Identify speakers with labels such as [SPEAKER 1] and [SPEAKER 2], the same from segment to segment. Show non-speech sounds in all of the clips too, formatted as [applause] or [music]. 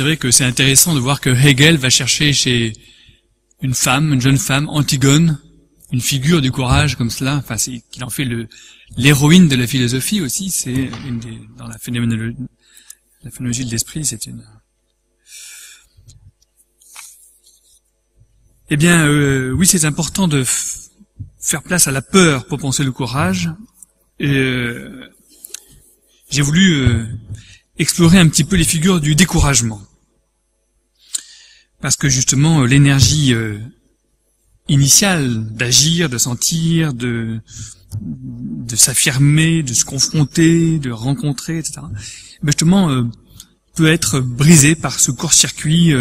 [SPEAKER 1] c'est vrai que c'est intéressant de voir que Hegel va chercher chez une femme, une jeune femme, Antigone, une figure du courage comme cela, enfin, c'est qu'il en fait l'héroïne de la philosophie aussi, c'est une des, dans la phénoménologie, la phénoménologie de l'esprit, c'est une, eh bien, euh, oui, c'est important de faire place à la peur pour penser le courage. Et, euh, j'ai voulu euh, explorer un petit peu les figures du découragement. Parce que justement, l'énergie initiale d'agir, de sentir, de, de s'affirmer, de se confronter, de rencontrer, etc., ben justement, peut être brisée par ce court-circuit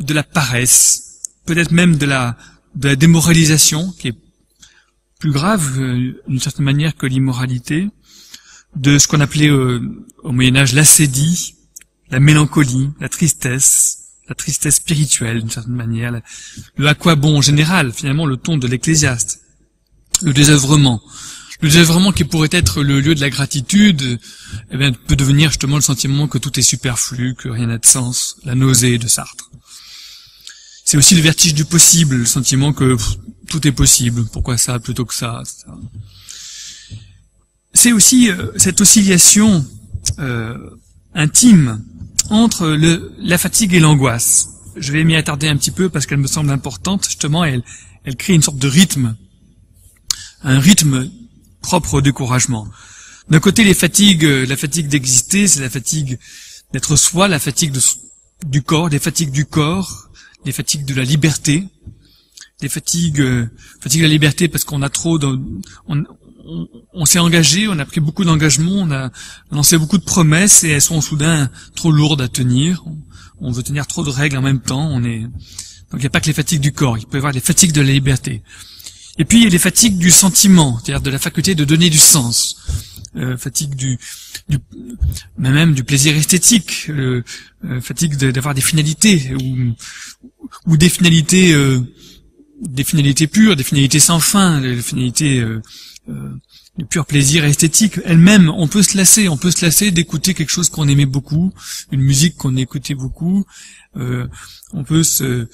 [SPEAKER 1] de la paresse, peut-être même de la, de la démoralisation, qui est plus grave euh, d'une certaine manière que l'immoralité, de ce qu'on appelait euh, au Moyen Âge l'assédie, la mélancolie, la tristesse, la tristesse spirituelle d'une certaine manière, le à quoi bon en général, finalement le ton de l'ecclésiaste, le désœuvrement. Le désœuvrement qui pourrait être le lieu de la gratitude, eh bien, peut devenir justement le sentiment que tout est superflu, que rien n'a de sens, la nausée de Sartre. C'est aussi le vertige du possible, le sentiment que tout est possible, pourquoi ça plutôt que ça, C'est aussi euh, cette oscillation euh, intime entre le, la fatigue et l'angoisse. Je vais m'y attarder un petit peu parce qu'elle me semble importante. Justement, elle, elle crée une sorte de rythme, un rythme propre au découragement. D'un côté, les fatigues, euh, la fatigue d'exister, c'est la fatigue d'être soi, la fatigue du corps, les fatigues du corps, des fatigues de la liberté, des fatigues, euh, fatigues de la liberté parce qu'on a trop, de, on, s'est engagé, on a pris beaucoup d'engagement, on a lancé beaucoup de promesses et elles sont soudain trop lourdes à tenir. On, veut tenir trop de règles en même temps. On donc il n'y a pas que les fatigues du corps, il peut y avoir les fatigues de la liberté. Et puis il y a les fatigues du sentiment, c'est-à-dire de la faculté de donner du sens. Euh, fatigue du, même du plaisir esthétique, euh, euh fatigue d'avoir des finalités ou, ou des finalités, euh, des finalités pures, des finalités sans fin, des finalités euh, du pur plaisir esthétique. Elle-même, on peut se lasser, on peut se lasser d'écouter quelque chose qu'on aimait beaucoup, une musique qu'on écoutait beaucoup. on peut se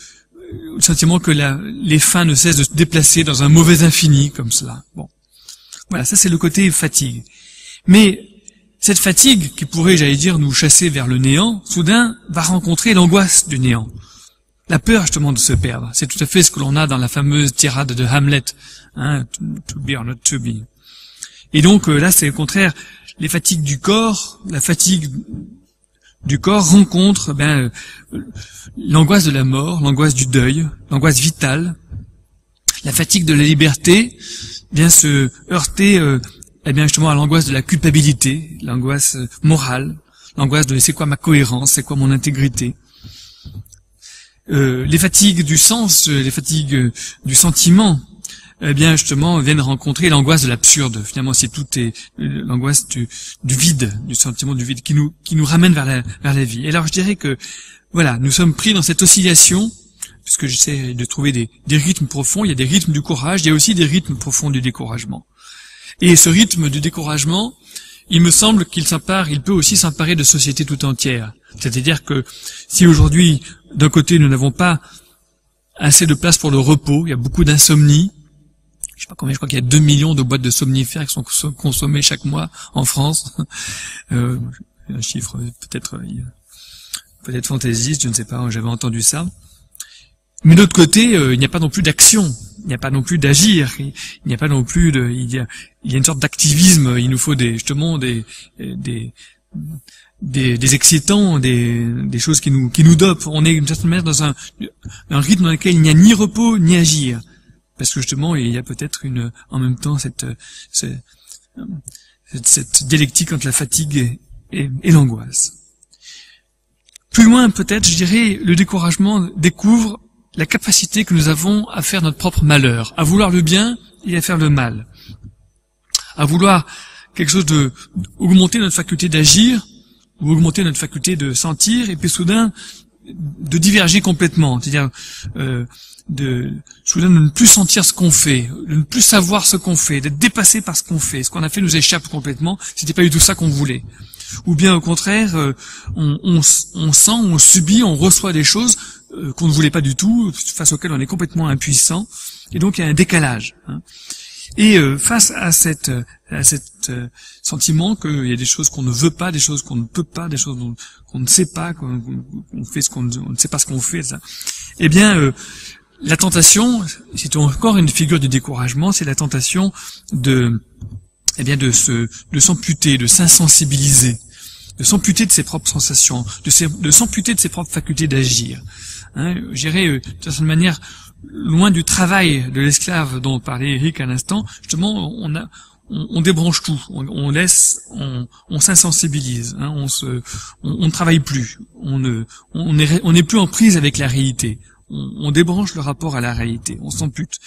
[SPEAKER 1] le sentiment que les fins ne cessent de se déplacer dans un mauvais infini comme cela. Bon, voilà, ça c'est le côté fatigue. Mais cette fatigue, qui pourrait, j'allais dire, nous chasser vers le néant, soudain va rencontrer l'angoisse du néant. La peur justement de se perdre. C'est tout à fait ce que l'on a dans la fameuse tirade de Hamlet, hein, to be or not to be. Et donc euh, là, c'est au contraire les fatigues du corps, la fatigue du corps rencontre ben, euh, l'angoisse de la mort, l'angoisse du deuil, l'angoisse vitale. La fatigue de la liberté vient se heurter euh, eh bien justement à l'angoisse de la culpabilité, l'angoisse morale, l'angoisse de c'est quoi ma cohérence, c'est quoi mon intégrité. Euh, les fatigues du sens, euh, les fatigues du sentiment, eh bien justement viennent rencontrer l'angoisse de l'absurde. Finalement, c'est tout est l'angoisse du, vide, du sentiment du vide qui nous qui nous ramène vers la vers la vie. Et alors je dirais que voilà, nous sommes pris dans cette oscillation puisque j'essaie de trouver des, des rythmes profonds. Il y a des rythmes du courage, il y a aussi des rythmes profonds du découragement. Et ce rythme de découragement, il me semble qu'il s'empare, il peut aussi s'emparer de sociétés tout entières. C'est-à-dire que si aujourd'hui, d'un côté, nous n'avons pas assez de place pour le repos, il y a beaucoup d'insomnie, je sais pas combien, je crois qu'il y a 2 millions de boîtes de somnifères qui sont consommées chaque mois en France. [laughs] Euh, un chiffre peut-être euh, peut-être fantaisiste, je ne sais pas, j'avais entendu ça. Mais d'autre côté, euh, il n'y a pas non plus d'action, il n'y a pas non plus d'agir, il n'y a pas non plus de, il y a, il y a une sorte d'activisme. Il nous faut des justement des des des, des excitants, des, des choses qui nous qui nous dopent. On est d'une certaine manière dans un, un rythme dans lequel il n'y a ni repos ni agir, parce que justement il y a peut-être une en même temps cette cette, cette dialectique entre la fatigue et, et l'angoisse. Plus loin, peut-être, je dirais, le découragement découvre la capacité que nous avons à faire notre propre malheur, à vouloir le bien et à faire le mal, à vouloir quelque chose de augmenter notre faculté d'agir ou augmenter notre faculté de sentir et puis soudain de diverger complètement, c'est-à-dire euh, de soudain de ne plus sentir ce qu'on fait, de ne plus savoir ce qu'on fait, d'être dépassé par ce qu'on fait, ce qu'on a fait nous échappe complètement. C'était pas du tout ça qu'on voulait. ou bien au contraire, euh, on, sent, on subit, on reçoit des choses euh, qu'on ne voulait pas du tout, face auxquelles on est complètement impuissant, et donc il y a un décalage. Hein. Et euh, face à cette à cet sentiment qu'il y a des choses qu'on ne veut pas, des choses qu'on ne peut pas, des choses qu'on ne sait pas, qu'on fait ce qu'on ne sait pas ce qu'on fait, ça. eh bien la tentation, c'est encore une figure du découragement, c'est la tentation de eh bien de se de s'amputer, de s'insensibiliser, de s'amputer de ses propres sensations, de, s'amputer de ses propres facultés d'agir. Hein, J'irais euh, manière loin du travail de l'esclave dont parlait Eric à l'instant. Justement, on débranche tout, on, laisse, on, s'insensibilise, hein, on ne travaille plus, on ne, n'est plus en prise avec la réalité on, débranche le rapport à la réalité, on s'ampute.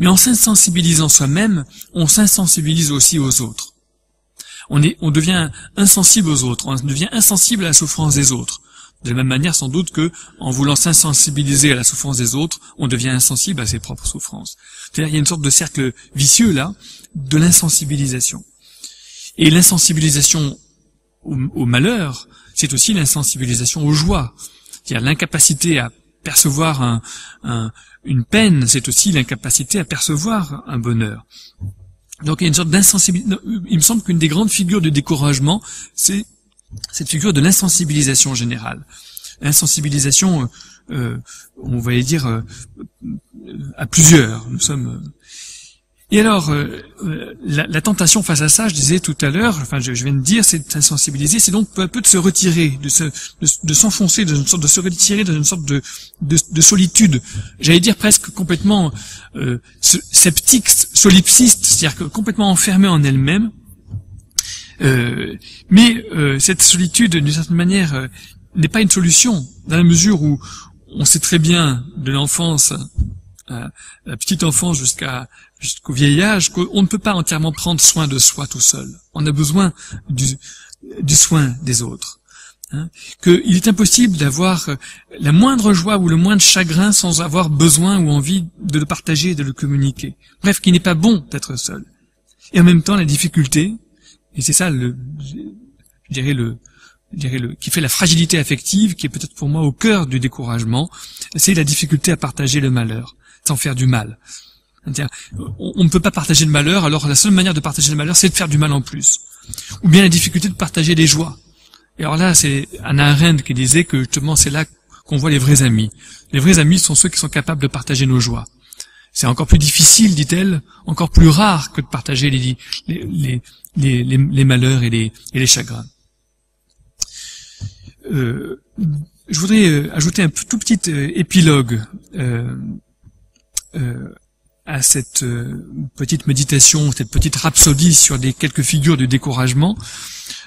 [SPEAKER 1] Mais en s'insensibilisant soi-même, on s'insensibilise aussi aux autres. On, est, on devient insensible aux autres, on devient insensible à la souffrance des autres. De la même manière, sans doute que, en voulant s'insensibiliser à la souffrance des autres, on devient insensible à ses propres souffrances. C'est-à-dire, il y a une sorte de cercle vicieux là, de l'insensibilisation. Et l'insensibilisation au, malheur, c'est aussi l'insensibilisation aux joies. C'est-à-dire l'incapacité à percevoir une peine, c'est aussi l'incapacité à percevoir un bonheur. Donc il y a une sorte d'insensibilité. Il me semble qu'une des grandes figures de découragement, c'est cette figure de l'insensibilisation générale. L'insensibilisation, euh, euh, on va dire, euh, à plusieurs. Nous sommes et alors, euh, euh, la, tentation face à ça, je disais tout à l'heure, enfin je, viens de dire, c'est de s'insensibiliser, c'est donc peu à peu de se retirer, de se, de, s'enfoncer, de, de, se retirer dans une sorte de, de, solitude. J'allais dire presque complètement euh, sceptique, solipsiste, c'est-à-dire que complètement enfermée en elle-même. Euh, mais cette solitude, d'une certaine manière, n'est pas une solution, dans la mesure où on sait très bien de l'enfance la petite enfance jusqu'à jusqu'au vieil âge, qu'on ne peut pas entièrement prendre soin de soi tout seul. On a besoin du, du soin des autres. Hein. Qu'il est impossible d'avoir la moindre joie ou le moindre chagrin sans avoir besoin ou envie de le partager de le communiquer. Bref, qu'il n'est pas bon d'être seul. Et en même temps, la difficulté, et c'est ça le, je dirais le, qui fait la fragilité affective, qui est peut-être pour moi au cœur du découragement, c'est la difficulté à partager le malheur, sans faire du mal. On ne peut pas partager le malheur, alors la seule manière de partager le malheur, c'est de faire du mal en plus. Ou bien la difficulté de partager les joies. Et alors là, c'est Anna Arendt qui disait que justement c'est là qu'on voit les vrais amis. Les vrais amis sont ceux qui sont capables de partager nos joies. C'est encore plus difficile, dit-elle, encore plus rare que de partager les, malheurs et les, chagrins. Euh, je voudrais euh, ajouter un tout petit euh, épilogue à cette petite méditation, cette petite rhapsodie sur quelques figures du découragement,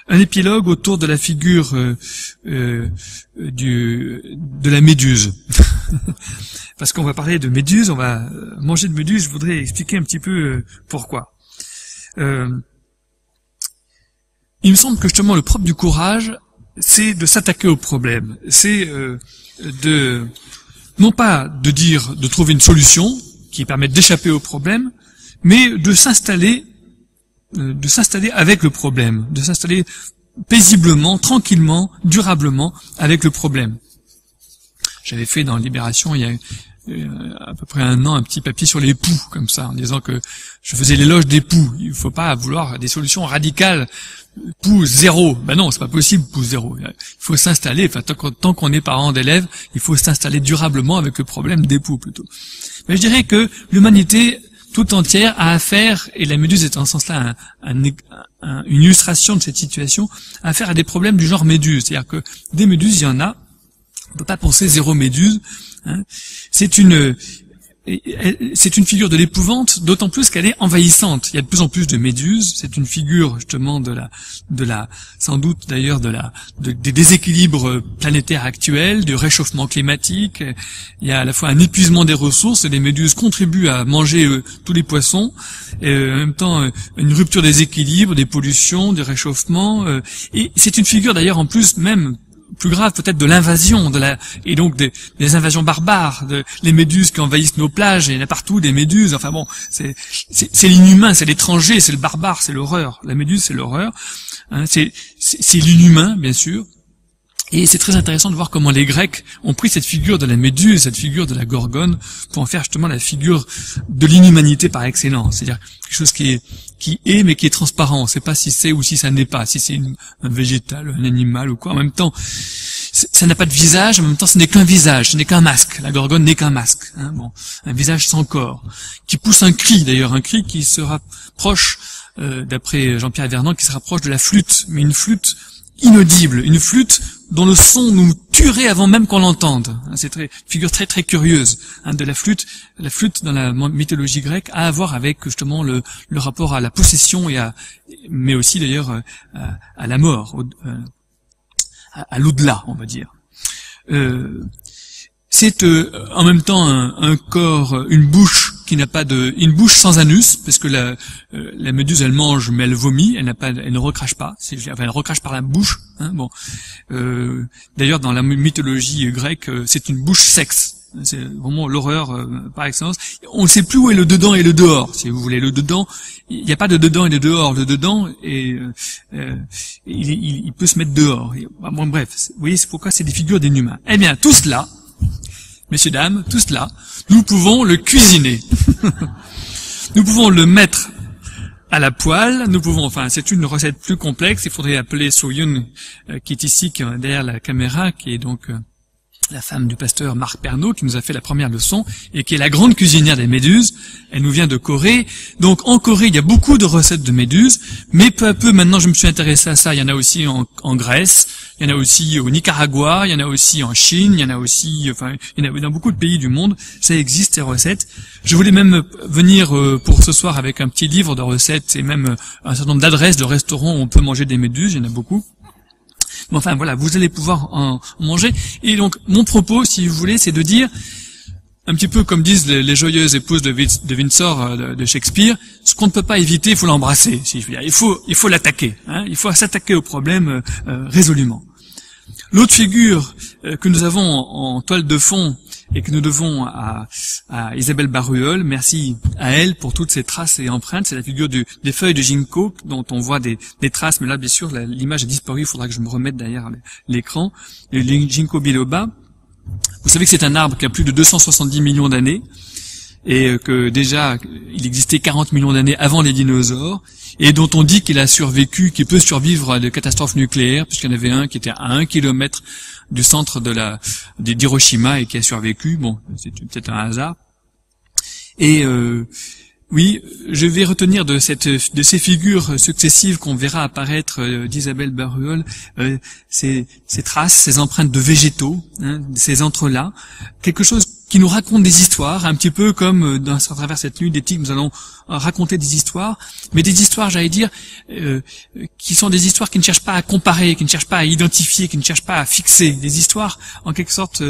[SPEAKER 1] un épilogue autour de la figure de la méduse. [laughs] Parce qu'on va parler de méduse, on va manger de méduse, je voudrais expliquer un petit peu pourquoi. il me semble que justement le propre du courage, c'est de s'attaquer au problème, c'est de non pas de dire de trouver une solution, qui permettent d'échapper au problème, mais de s'installer, euh, de s'installer avec le problème, de s'installer paisiblement, tranquillement, durablement avec le problème. J'avais fait dans Libération il y a euh, à peu près un an un petit papier sur les poux, comme ça, en disant que je faisais l'éloge des poux. Il ne faut pas vouloir des solutions radicales. Poux zéro. Ben non, c'est pas possible, poux zéro. Il faut s'installer, enfin, tant qu'on est parent d'élèves, il faut s'installer durablement avec le problème des poux, plutôt. Mais je dirais que l'humanité tout entière a affaire, et la méduse est en ce sens-là une illustration de cette situation, a affaire à des problèmes du genre méduse. C'est-à-dire que des méduses, il y en a. On peut pas penser zéro méduse. Hein. C'est une c'est une figure de l'épouvante, d'autant plus qu'elle est envahissante. Il y a de plus en plus de méduses. C'est une figure justement de la, de la, sans doute d'ailleurs de la, des déséquilibres planétaires actuels, du réchauffement climatique. Il y a à la fois un épuisement des ressources et les méduses contribuent à manger euh, tous les poissons. Et, euh, en même temps, euh, une rupture des équilibres, des pollutions, des réchauffements. et c'est une figure d'ailleurs en plus même plus grave peut-être de l'invasion de la et donc des, invasions barbares de les méduses qui envahissent nos plages et il y en a partout des méduses enfin bon c'est c'est l'inhumain c'est l'étranger c'est le barbare c'est l'horreur la méduse c'est l'horreur Hein, c'est l'inhumain, bien sûr. Et c'est très intéressant de voir comment les Grecs ont pris cette figure de la méduse, cette figure de la gorgone, pour en faire justement la figure de l'inhumanité par excellence. C'est-à-dire quelque chose qui est, qui est mais qui est transparent. On sait pas si c'est ou si ça n'est pas, si c'est un végétal, un animal ou quoi. En même temps, ça n'a pas de visage, en même temps ce n'est qu'un visage, ce n'est qu'un masque. La gorgone n'est qu'un masque. Hein, bon, un visage sans corps, qui pousse un cri d'ailleurs, un cri qui se rapproche, euh, d'après Jean-Pierre Vernant, qui se rapproche de la flûte, mais une flûte inaudible, une flûte dont le son nous tuerait avant même qu'on l'entende. Hein, c'est une figure très très curieuse hein, de la flûte. La flûte dans la mythologie grecque a à voir avec justement le, rapport à la possession et à, mais aussi d'ailleurs euh, à, la mort, euh, à, l'au-delà, on va dire. Euh, c'est en même temps un, corps, une bouche qui n'a pas de, une bouche sans anus, parce que la, euh, la méduse elle mange mais elle vomit, elle n'a pas, elle ne recrache pas, enfin, elle recrache par la bouche. Hein, bon, euh, d'ailleurs dans la mythologie grecque, euh, c'est une bouche sexe. C'est vraiment l'horreur par excellence. On ne sait plus où est le dedans et le dehors. Si vous voulez, le dedans, il n'y a pas de dedans et de dehors. Le dedans, et il, il, peut se mettre dehors. Bon, bref, vous voyez, pourquoi c'est des figures d'inhumains. Eh bien, tout cela, messieurs, dames, tout cela, nous pouvons le cuisiner. [laughs] nous pouvons le mettre à la poêle, nous pouvons, enfin, c'est une recette plus complexe, il faudrait appeler Soyun, euh, qui est ici, qui est derrière la caméra, qui est donc euh, la femme du pasteur Marc Pernaud, qui nous a fait la première leçon, et qui est la grande cuisinière des méduses. Elle nous vient de Corée. Donc en Corée, il y a beaucoup de recettes de méduses, mais peu à peu, maintenant je me suis intéressé à ça. Il y en a aussi en, Grèce, il y en a aussi au Nicaragua, il y en a aussi en Chine, il y en a aussi, enfin, il y en a dans beaucoup de pays du monde. Ça existe, ces recettes. Je voulais même venir euh, pour ce soir avec un petit livre de recettes et même un certain nombre d'adresses de restaurants où on peut manger des méduses. Il y en a beaucoup. Mais enfin voilà, vous allez pouvoir en manger. Et donc mon propos, si vous voulez, c'est de dire un petit peu comme disent les, joyeuses épouses de, de Windsor euh, de, Shakespeare, ce qu'on ne peut pas éviter, il faut l'embrasser. Si je veux dire. Il faut, il faut l'attaquer. Hein. il faut s'attaquer au problème euh, euh, résolument. L'autre figure que nous avons en, toile de fond et que nous devons à, Isabelle Baruel, merci à elle pour toutes ces traces et empreintes, c'est la figure des feuilles de ginkgo dont on voit des, traces, mais là bien sûr l'image est disparue, il faudra que je me remette derrière l'écran. Le ginkgo biloba, vous savez que c'est un arbre qui a plus de 270 millions d'années et que déjà il existait 40 millions d'années avant les dinosaures et dont on dit qu'il a survécu, qu'il peut survivre à des catastrophes nucléaires, puisqu'il y en avait un qui était à un kilomètre du centre de la d'Hiroshima et qui a survécu. Bon, c'est peut-être un hasard. Et euh, oui, je vais retenir de, cette, de ces figures successives qu'on verra apparaître euh, d'Isabelle Baruol, euh, ces, ces, traces, ces empreintes de végétaux, hein, ces entrelacs, quelque chose qui nous raconte des histoires, un petit peu comme euh, dans, à travers cette nuit d'éthique, nous allons euh, raconter des histoires, mais des histoires, j'allais dire, euh, qui sont des histoires qui ne cherchent pas à comparer, qui ne cherchent pas à identifier, qui ne cherchent pas à fixer, des histoires en quelque sorte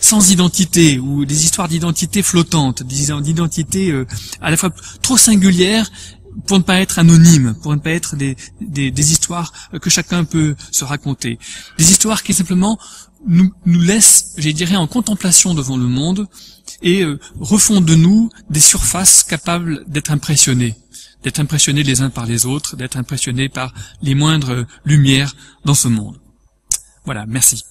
[SPEAKER 1] sans identité, ou des histoires d'identité flottante, des identités à la fois trop singulières pour ne pas être anonymes, pour ne pas être des, des, des histoires que chacun peut se raconter. Des histoires qui simplement nous, nous laisse, j'ai dirais, en contemplation devant le monde et euh, refont de nous des surfaces capables d'être impressionnées, d'être impressionnés les uns par les autres, d'être impressionnés par les moindres lumières dans ce monde. Voilà, merci.